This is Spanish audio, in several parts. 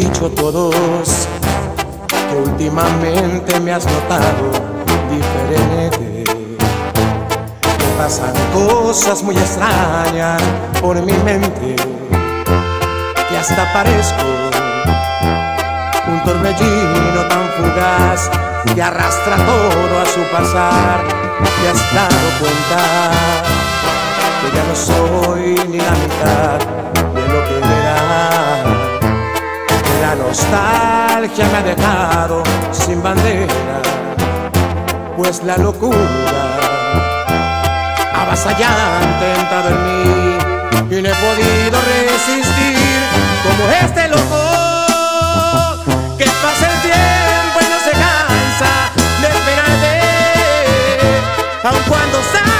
dicho todos que últimamente me has notado diferente. Me pasan cosas muy extrañas por mi mente que hasta parezco un torbellino tan fugaz que arrastra todo a su pasar. Te has dado cuenta que ya no soy ni la mitad nostalgia me ha dejado sin bandera, pues la locura avasallante ha entrado en mí y no he podido resistir. Como este loco que pasa el tiempo y no se cansa de esperarte, aun cuando sabe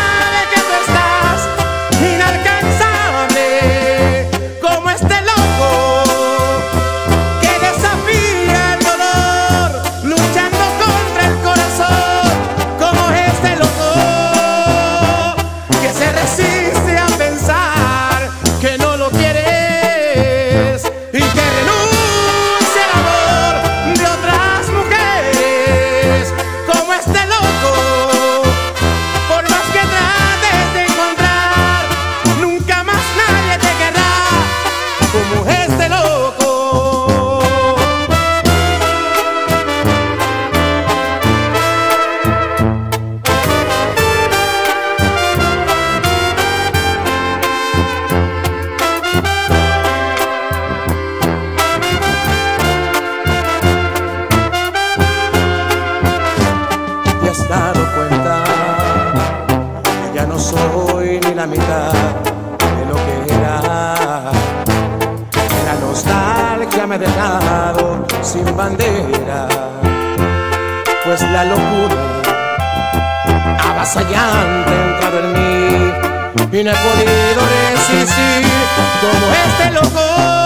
no soy ni la mitad de lo que era. La nostalgia me ha dejado sin bandera, pues la locura avasallante ha entrado en mí y no he podido resistir como este loco.